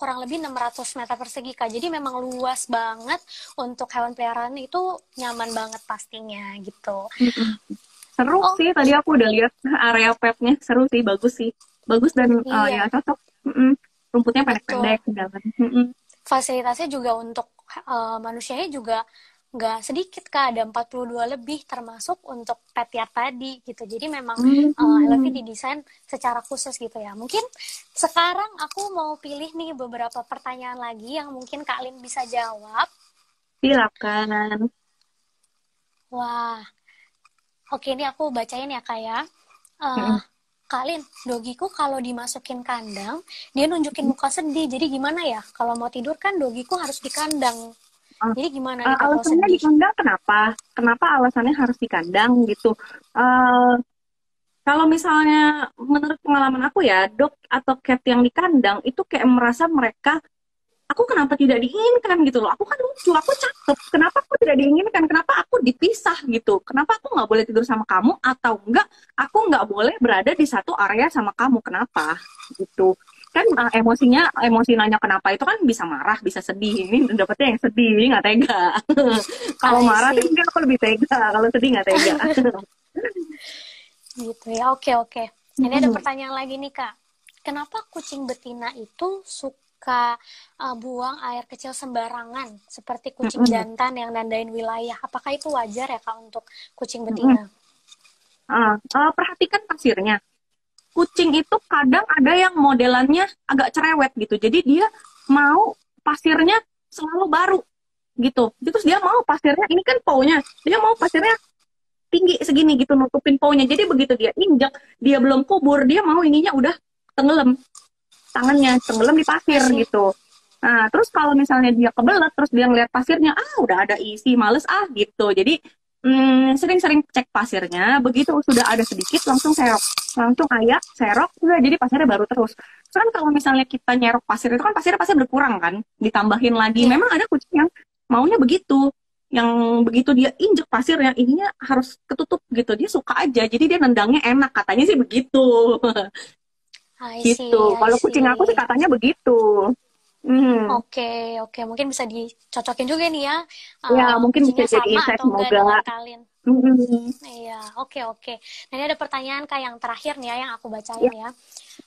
kurang lebih 600 meter persegi kak jadi memang luas banget untuk hewan peliharaan itu nyaman banget pastinya gitu. Seru Oh. sih, tadi aku udah lihat area petnya, seru sih, bagus sih. Bagus dan uh, Iya. ya cocok. Rumputnya pendek-pendek, jalan. Mm-mm. fasilitasnya juga untuk uh, manusianya juga nggak sedikit kak ada 42 lebih termasuk untuk pet yard tadi gitu jadi memang Mm. uh, LV didesain secara khusus gitu ya mungkin sekarang aku mau pilih nih beberapa pertanyaan lagi yang mungkin Kak Lin bisa jawab Silakan. Wah, oke ini aku bacain ya kak ya. Eh, Mm-mm. Kak Lin, dogiku kalau dimasukin kandang, dia nunjukin muka sedih. Jadi gimana ya? Kalau mau tidur kan dogiku harus di kandang. Ah. Jadi gimana Uh, alasannya di kandang kenapa? Kenapa alasannya harus di kandang gitu? Uh, kalau misalnya menurut pengalaman aku ya, dog atau cat yang di kandang itu kayak merasa mereka, aku kenapa tidak diinginkan gitu loh? Aku kan lucu, aku cakep. Kenapa aku tidak diinginkan? Kenapa aku dipisah gitu? Kenapa aku nggak boleh tidur sama kamu? Atau enggak, aku nggak boleh berada di satu area sama kamu? Kenapa? Gitu kan uh, emosinya emosi nanya kenapa itu kan bisa marah bisa sedih ini dapetnya yang sedih ini nggak tega kalau marah see. kan mungkin aku lebih tega kalau sedih nggak tega Gitu ya. Oke oke. Ini ada pertanyaan lagi nih kak. Kenapa kucing betina itu suka suka uh, buang air kecil sembarangan seperti kucing jantan yang nandain wilayah. Apakah itu wajar ya kak untuk kucing betina? Uh, uh, perhatikan pasirnya. Kucing itu kadang ada yang modelannya agak cerewet gitu. Jadi dia mau pasirnya selalu baru gitu. Terus dia mau pasirnya ini kan paunya, dia mau pasirnya tinggi segini gitu nutupin paunya. Jadi begitu dia injak, dia belum kubur, dia mau ininya udah tenggelam tangannya tenggelam di pasir gitu. Nah, terus kalau misalnya dia kebelet, terus dia ngeliat pasirnya, ah udah ada isi, males ah gitu. Jadi sering sering-sering cek pasirnya, begitu sudah ada sedikit langsung serok, langsung ayak, serok, udah jadi pasirnya baru terus. Kan kalau misalnya kita nyerok pasir itu kan pasirnya pasti berkurang kan, ditambahin lagi. Yeah. Memang ada kucing yang maunya begitu, yang begitu dia injek pasir yang ininya harus ketutup gitu, dia suka aja, jadi dia nendangnya enak katanya sih begitu. gitu. Kalau kucing aku sih katanya begitu. Hmm. Oke, okay, oke. Okay. Mungkin bisa dicocokin juga nih ya. Ya, uh, mungkin bisa jadi insight semoga. Hmm. Iya, oke okay, oke. Okay. Nah ini ada pertanyaan kak yang terakhir nih ya yang aku bacain ya. ya.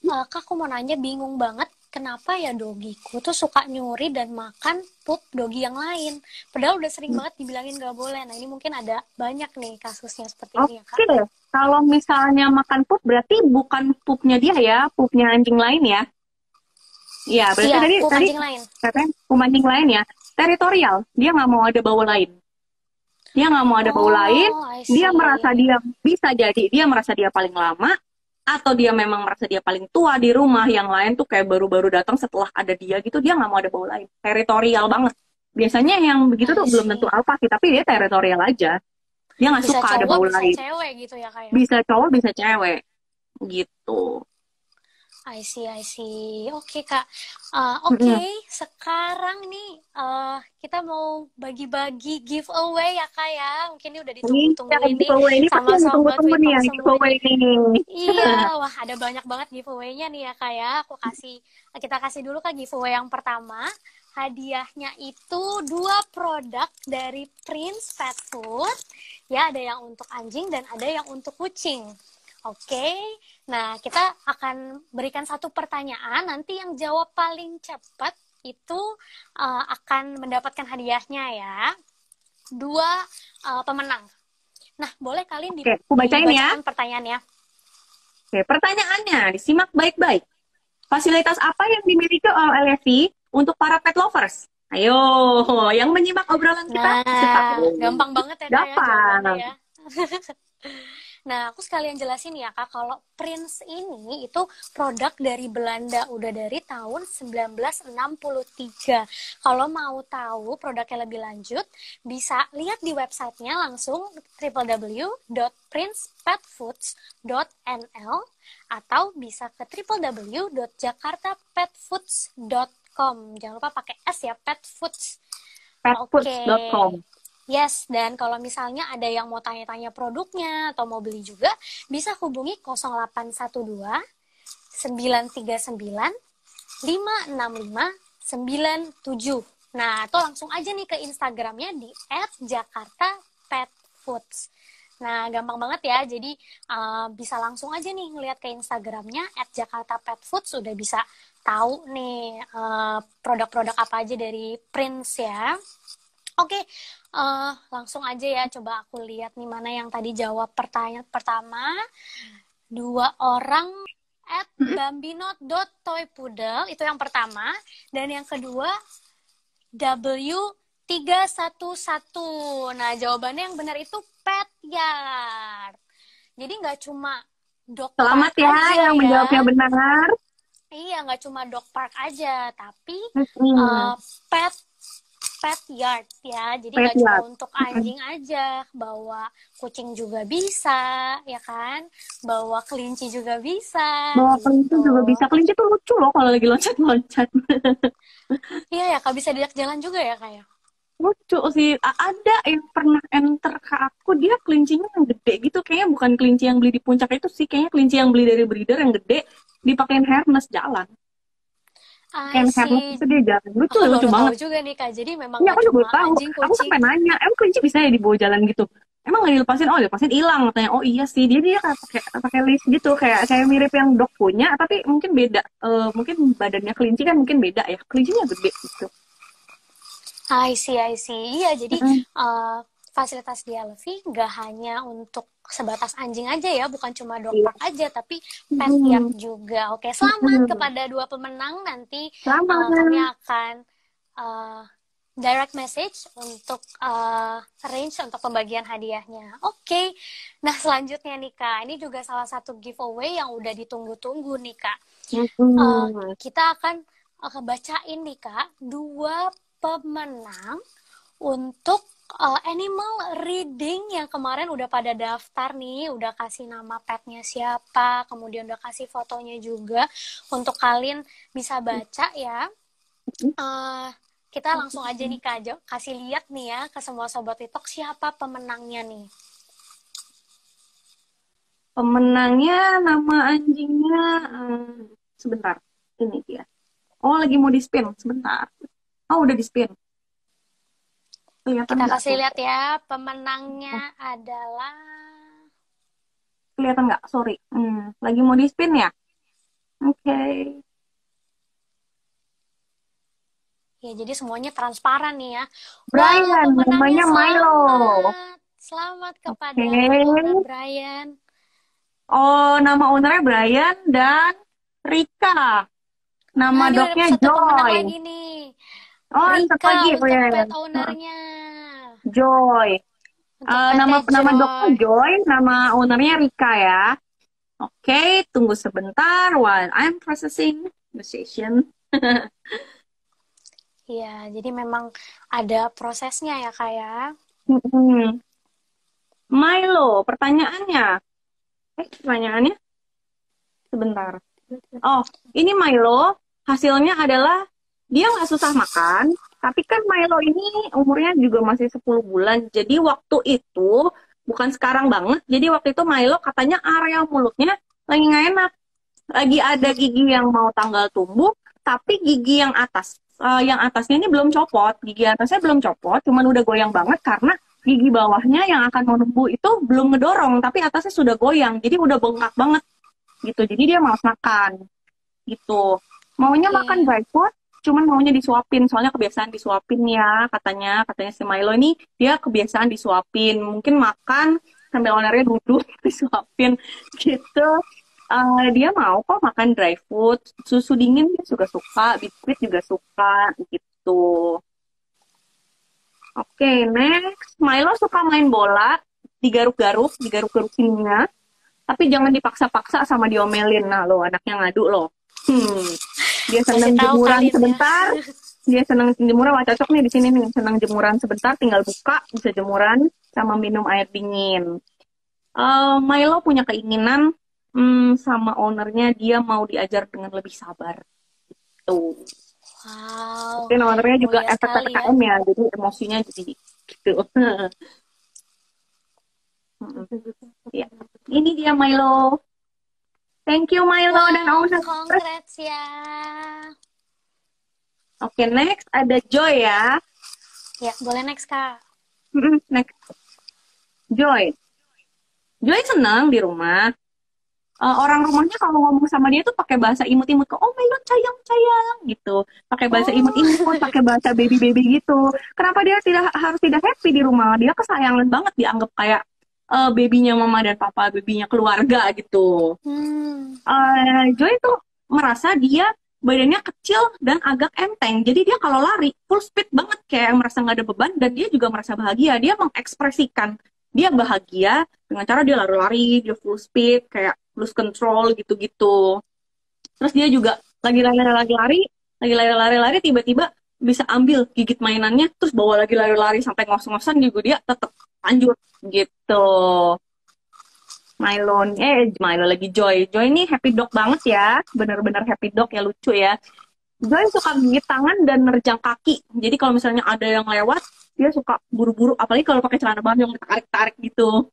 Uh, kak aku mau nanya bingung banget kenapa ya dogiku tuh suka nyuri dan makan pup dogi yang lain. Padahal udah sering hmm. banget dibilangin gak boleh. Nah ini mungkin ada banyak nih kasusnya seperti okay. ini ya kak. Oke, kalau misalnya makan pup berarti bukan pupnya dia ya, pupnya anjing lain ya. Iya, berarti iya, tadi tadi lain. katanya anjing lain ya. Teritorial, dia nggak mau ada bau lain. Dia nggak mau ada oh, bau lain. Dia merasa dia bisa jadi dia merasa dia paling lama atau dia memang merasa dia paling tua di rumah yang lain tuh kayak baru-baru datang setelah ada dia gitu dia nggak mau ada bau lain teritorial banget biasanya yang begitu tuh belum tentu apa sih tapi dia teritorial aja dia nggak suka ada bau bisa lain bisa cewek gitu ya kayak bisa cowok bisa cewek gitu I see, I see. Oke okay, kak. Uh, Oke, okay. mm-hmm. sekarang nih uh, kita mau bagi-bagi giveaway ya kak ya. Mungkin ini udah ditunggu-tunggu iya, ini, ini sama sobat tunggu nih ya, giveaway ini. Iya, wah ada banyak banget giveaway-nya nih ya kak ya. Aku kasih, kita kasih dulu kak giveaway yang pertama. Hadiahnya itu dua produk dari Prince Pet Food. Ya, ada yang untuk anjing dan ada yang untuk kucing. Oke, okay. nah kita akan berikan satu pertanyaan. Nanti yang jawab paling cepat itu uh, akan mendapatkan hadiahnya ya. Dua uh, pemenang. Nah, boleh kalian di, Oke, aku bacain ya. pertanyaannya. Oke, pertanyaannya disimak baik-baik. Fasilitas apa yang dimiliki oleh LFI untuk para pet lovers? Ayo, yang menyimak obrolan kita. Nah, gampang banget ya, ya gampang. ya. Nah, aku sekalian jelasin ya Kak, kalau Prince ini itu produk dari Belanda, udah dari tahun 1963. Kalau mau tahu produknya lebih lanjut, bisa lihat di websitenya langsung www.princepetfoods.nl atau bisa ke www.jakartapetfoods.com. Jangan lupa pakai S ya, petfoods. Petfoods.com. Okay. Yes, dan kalau misalnya ada yang mau tanya-tanya produknya atau mau beli juga, bisa hubungi 0812 939 565 97. Nah, atau langsung aja nih ke Instagramnya di @jakarta_petfoods. Nah, gampang banget ya. Jadi uh, bisa langsung aja nih ngeliat ke Instagramnya @jakarta_petfoods sudah bisa tahu nih uh, produk-produk apa aja dari Prince ya. Oke, uh, langsung aja ya. Coba aku lihat nih mana yang tadi jawab pertanyaan pertama. Dua orang at bambino.toypoodle itu yang pertama dan yang kedua W311. Nah, jawabannya yang benar itu pet yard. Jadi nggak cuma dog Selamat ya aja, yang ya. menjawabnya benar. Iya, nggak cuma dog park aja, tapi hmm. uh, pet pet yard ya. Jadi nggak cuma untuk anjing aja. Bawa kucing juga bisa ya kan? Bawa kelinci juga bisa bawa gitu. kelinci juga bisa. Kelinci tuh lucu loh kalau lagi loncat loncat iya ya kak. Bisa diajak jalan juga ya kayak ya? lucu sih. Ada yang pernah enter ke aku. Dia kelincinya yang gede gitu. Kayaknya bukan kelinci yang beli di puncak itu sih. Kayaknya kelinci yang beli dari breeder yang gede. Dipakein harness jalan Ken Hermes itu dia jalan lucu aku lucu banget. juga nih kak. Jadi memang ya, aku juga tahu. aku sampai nanya emang kelinci bisa ya dibawa jalan gitu? Emang nggak dilepasin oh dilepasin hilang katanya. Oh iya sih. Dia dia kayak pakai pakai list gitu kayak kayak mirip yang dok punya tapi mungkin beda. Eh, mungkin badannya kelinci kan mungkin beda ya. Kelincinya gede gitu. I see, I see. Iya, jadi Mm-mm. eh, fasilitas di Elvi nggak hanya untuk sebatas anjing aja ya, bukan cuma Iya. park aja, tapi pet Mm-mm. yard juga. Oke, selamat Mm-mm. kepada dua pemenang. Nanti eh, sama kami akan eh, direct message untuk eh, arrange untuk pembagian hadiahnya. Oke, nah selanjutnya nih Kak, ini juga salah satu giveaway yang udah ditunggu-tunggu nih Kak. Eh, Mm-mm. kita akan eh, bacain nih Kak, dua pemenang untuk eh, animal reading yang kemarin udah pada daftar nih, udah kasih nama petnya siapa, kemudian udah kasih fotonya juga untuk kalian bisa baca ya. Eh, kita langsung aja nih Kak, Jo, kasih lihat nih ya ke semua sobat TikTok siapa pemenangnya nih. pemenangnya nama anjingnya eh, sebentar ini dia oh lagi mau di spin sebentar oh udah di spin kelihatan Kita kasih lihat ya, pemenangnya adalah kelihatan nggak sorry Hmm, lagi mau di spin ya oke Ya, jadi semuanya transparan nih ya. Brian, namanya Milo. selamat. Kepada owner Brian. Oh, nama ownernya Brian dan Rika. Nama Nah, doknya Joy. lagi nih. Oh, Rika lagi, untuk pet ownernya. Joy. Untuk Eh, PT nama nama Joy. Joy, nama ownernya Rika ya. Oke, tunggu sebentar while I'm processing the session. Iya, jadi memang ada prosesnya ya, Kak ya. Hmm. Milo, pertanyaannya. Eh, pertanyaannya? Sebentar. Oh, ini Milo, hasilnya adalah dia nggak susah makan, tapi kan Milo ini umurnya juga masih 10 bulan. Jadi waktu itu, bukan sekarang banget, jadi waktu itu Milo katanya area mulutnya lagi nggak enak. Lagi ada gigi yang mau tanggal tumbuh, tapi gigi yang atas, eh, yang atasnya ini belum copot. Gigi atasnya belum copot, cuman udah goyang banget karena gigi bawahnya yang akan mau numbuh itu belum ngedorong, tapi atasnya sudah goyang, jadi udah bengkak banget gitu. Jadi dia malas makan gitu. Maunya Oke. makan dry food, cuman maunya disuapin, soalnya kebiasaan disuapin ya katanya. Katanya si Milo ini dia kebiasaan disuapin, mungkin makan sambil ownernya duduk disuapin gitu. Eh, dia mau kok makan dry food, susu dingin dia juga suka, biskuit juga suka gitu. Oke, next. Milo suka main bola, digaruk-garuk, digaruk-garukinnya. Tapi jangan dipaksa-paksa sama diomelin. Nah, lo anaknya ngadu lo. Hmm. Dia senang jemuran kalian ya. sebentar. Dia senang jemuran, wah cocok nih di sini nih. Senang jemuran sebentar, tinggal buka, bisa jemuran sama minum air dingin. Eh, Milo punya keinginan hmm, sama ownernya dia mau diajar dengan lebih sabar. Tuh. Wow. Mungkin ownernya juga mulia efek sekali ya. PPKM ya, jadi emosinya jadi gitu. Ya. Ini dia Milo. Thank you Milo dan owner. congrats ya. Oke, next ada Joy ya. Ya, boleh next, Kak. Next. Joy. Joy senang di rumah. Eh, orang rumahnya kalau ngomong sama dia tuh pakai bahasa imut-imut ke oh Milo sayang sayang gitu pakai bahasa Oh. imut-imut pakai bahasa baby baby gitu kenapa dia tidak harus tidak happy di rumah dia kesayangan banget dianggap kayak eh, babynya mama dan papa babynya keluarga gitu Hmm. eh Joy tuh merasa dia badannya kecil dan agak enteng. Jadi dia kalau lari full speed banget kayak merasa nggak ada beban dan dia juga merasa bahagia. Dia mengekspresikan dia bahagia dengan cara dia lari-lari, dia full speed kayak lose control gitu-gitu. Terus dia juga lagi lari-lari, lagi lari-lari, tiba-tiba bisa ambil gigit mainannya, terus bawa lagi lari-lari sampai ngos-ngosan juga dia tetap lanjut gitu. Milo, eh Milo lagi Joy. Joy ini happy dog banget ya, bener-bener happy dog ya lucu ya. Joy suka gigit tangan dan nerjang kaki. Jadi kalau misalnya ada yang lewat, dia suka buru-buru, apalagi kalau pakai celana bahan yang tarik-tarik gitu.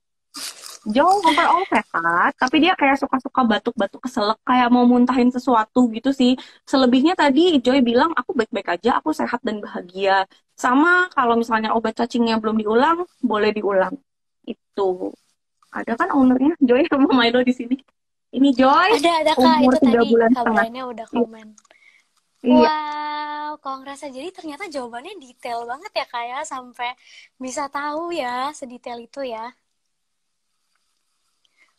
Joy overall sehat, tapi dia kayak suka-suka batuk-batuk keselak, kayak mau muntahin sesuatu gitu sih. Selebihnya tadi Joy bilang, aku baik-baik aja, aku sehat dan bahagia. Sama kalau misalnya obat cacingnya belum diulang, boleh diulang. Itu. Ada kan ownernya Joy sama Milo di sini. Ini Joy. Ada ada kak umur itu tiga tadi bulan setengah. Udah komen. Iya. Wow, kok ngerasa jadi ternyata jawabannya detail banget ya kak ya sampai bisa tahu ya sedetail itu ya.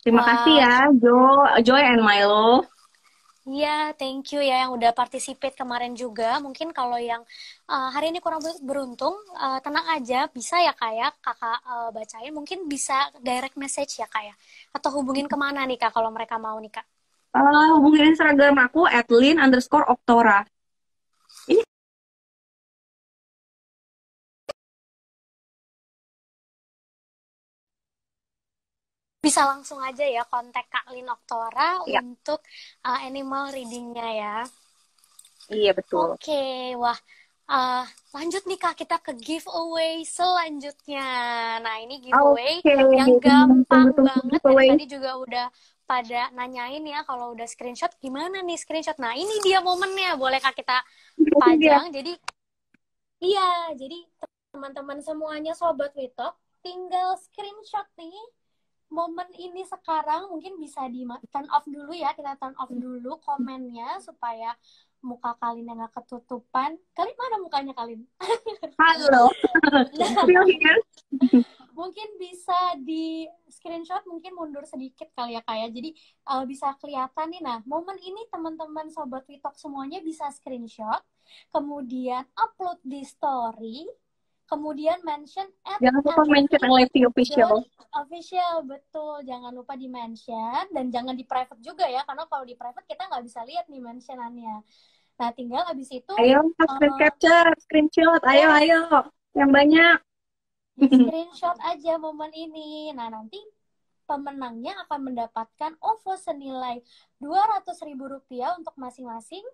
Terima Wah. kasih ya Jo, Joy and Milo. Iya, thank you ya yang udah participate kemarin juga. Mungkin kalau yang uh, hari ini kurang ber- beruntung, uh, tenang aja, bisa ya kak ya, kakak uh, bacain. Mungkin bisa direct message ya kak ya, atau hubungin ke mana nih kak kalau mereka mau nih kak. Eh, hubungi Instagram aku @lin underscore oktora. Bisa langsung aja ya kontak Kak Lin Oktora Iya. untuk uh, animal readingnya ya. iya betul. Oke, wah. uh, lanjut nih kak kita ke giveaway selanjutnya. Nah ini giveaway Oke, yang gampang tunggu-tunggu banget. giveaway. Tadi juga udah pada nanyain ya kalau udah screenshot gimana nih screenshot. Nah ini dia momennya. Boleh kak kita pajang. Jadi iya, jadi teman-teman semuanya sobat Witok tinggal screenshot nih momen ini sekarang mungkin bisa di turn off dulu ya kita turn off dulu komennya supaya muka kalian yang gak ketutupan kalian mana mukanya kalian Halo. Here. mungkin bisa di screenshot mungkin mundur sedikit kali ya kayak jadi uh, bisa kelihatan nih nah momen ini teman-teman sobat Witok semuanya bisa screenshot kemudian upload di story kemudian mention at Jangan lupa mention Levy official. official betul jangan lupa di mention dan jangan di private juga ya karena kalau di private kita nggak bisa lihat nih mentionannya nah tinggal abis itu Ayo screen uh, capture, screenshot. Ayo ayo. Yang banyak. di screenshot aja momen ini nah nanti pemenangnya akan mendapatkan OVO senilai Rp200.000 untuk masing-masing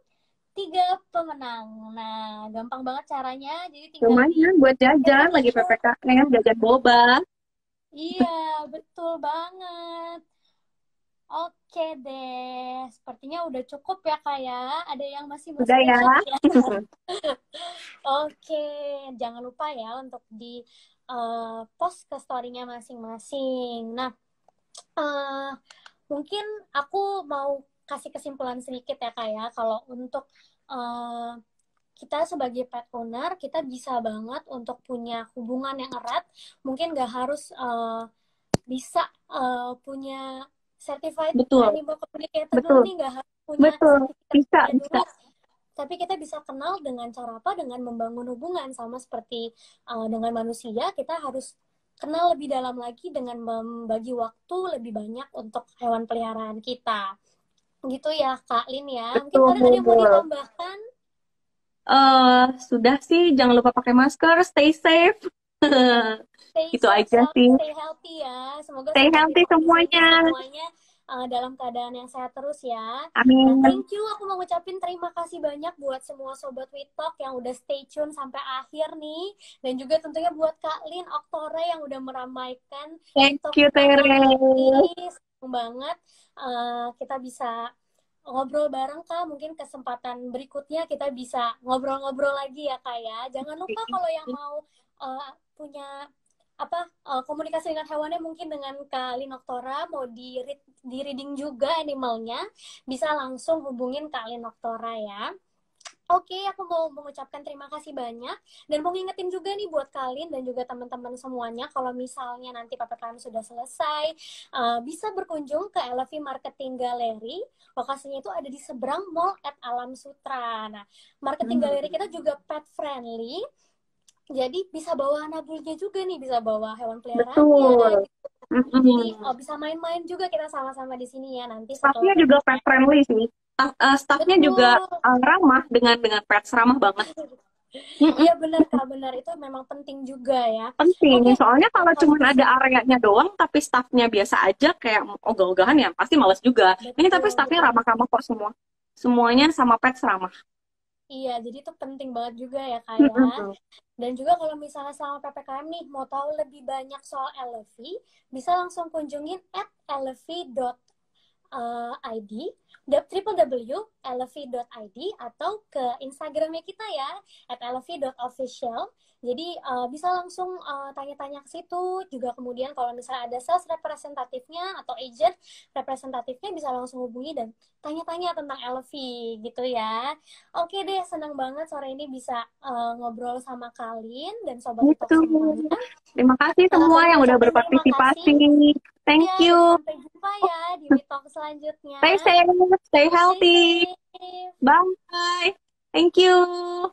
tiga pemenang. Nah, gampang banget caranya. Jadi tinggal Lumayan buat jajan lagi PPKM, jajan boba. Iya, betul banget. Oke deh, sepertinya udah cukup ya kak ya. Ada yang masih mau Udah ya. ya? Oke, jangan lupa ya untuk di eh, post ke story-nya masing-masing. Nah, eh, mungkin aku mau kasih kesimpulan sedikit ya kak ya. Kalau untuk eh, kita sebagai pet owner, kita bisa banget untuk punya hubungan yang erat. Mungkin nggak harus eh, bisa eh, punya certified Betul. animal communicator Betul. nih, nggak harus punya Betul. Bisa, dulu. bisa. Tapi kita bisa kenal dengan cara apa? Dengan membangun hubungan sama seperti uh, dengan manusia, kita harus kenal lebih dalam lagi dengan membagi waktu lebih banyak untuk hewan peliharaan kita. Gitu ya, Kak Lin ya. Mungkin Betul, kalian ada yang mau ditambahkan? Eh, sudah sih, jangan lupa pakai masker, stay safe. Stay Gitu safe, aja sih. stay healthy ya. Semoga Stay healthy semuanya. semuanya uh, dalam keadaan yang sehat terus ya. Nah, Amin. thank you. Aku mau ngucapin terima kasih banyak buat semua Sobat Witok yang udah stay tune sampai akhir nih. Dan juga tentunya buat Kak Lin Oktora yang udah meramaikan Thank you, Tere. Banget uh, kita bisa ngobrol bareng Kak. Mungkin kesempatan berikutnya kita bisa ngobrol-ngobrol lagi ya Kak ya. Jangan lupa kalau yang mau uh, punya apa uh, komunikasi dengan hewannya mungkin dengan Kak Lin Oktora mau di read- di reading juga animalnya bisa langsung hubungin Kak Lin Oktora ya. Oke, aku mau mengucapkan terima kasih banyak dan mau ngingetin juga nih buat kalian dan juga teman-teman semuanya kalau misalnya nanti PPKM sudah selesai uh, bisa berkunjung ke LV Marketing Gallery. Lokasinya itu ada di seberang Mall at Alam Sutra. Nah, marketing Hmm. gallery kita juga pet friendly. Jadi bisa bawa nabulnya juga nih, bisa bawa hewan peliharaannya. Betul. Jadi Mm-mm. uh, bisa main-main juga kita sama-sama di sini ya nanti setelah juga pet friendly sih. Staff, eh, staffnya juga Betul. eh, ramah dengan dengan pets ramah banget. Iya benar Kak, benar itu memang penting juga ya. Penting. Oke. Soalnya kalau cuma ada areanya doang, tapi staffnya biasa aja kayak ogah-ogahan ya pasti males juga. Ini tapi Betul, staffnya betul. ramah-ramah kok semua. Semuanya sama pets ramah. Iya, jadi itu penting banget juga ya Kak ya. Dan juga kalau misalnya selama PPKM nih mau tahu lebih banyak soal LV, bisa langsung kunjungin at uh, ID www.elevi.id atau ke Instagramnya kita ya at elevi.official jadi uh, bisa langsung uh, tanya-tanya ke situ. Juga kemudian kalau misalnya ada sales representatifnya atau agent representatifnya bisa langsung hubungi dan tanya-tanya tentang LV gitu ya. Oke deh senang banget sore ini bisa uh, ngobrol sama kalian dan sobat itu semuanya. Terima kasih semua uh, yang udah berpartisipasi thank ya, you. sampai jumpa ya di talk selanjutnya. Stay safe stay healthy. stay safe. bye. Thank you